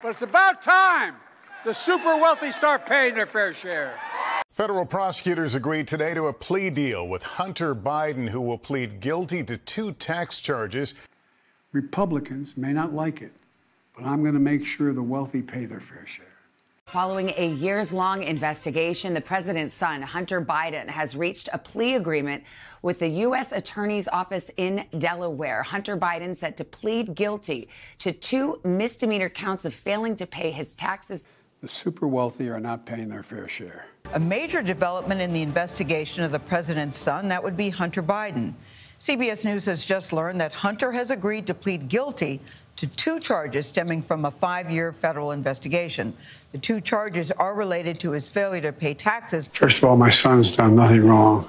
But it's about time the super wealthy start paying their fair share. Federal prosecutors agreed today to a plea deal with Hunter Biden, who will plead guilty to two tax charges. Republicans may not like it, but I'm going to make sure the wealthy pay their fair share. Following a years long investigation, the president's son, Hunter Biden, has reached a plea agreement with the U.S. Attorney's Office in Delaware. Hunter Biden set to plead guilty to two misdemeanor counts of failing to pay his taxes. The super wealthy are not paying their fair share. A major development in the investigation of the president's son, that would be Hunter Biden. CBS News has just learned that Hunter has agreed to plead guilty to two charges stemming from a five year federal investigation. The two charges are related to his failure to pay taxes. First of all, my son's done nothing wrong.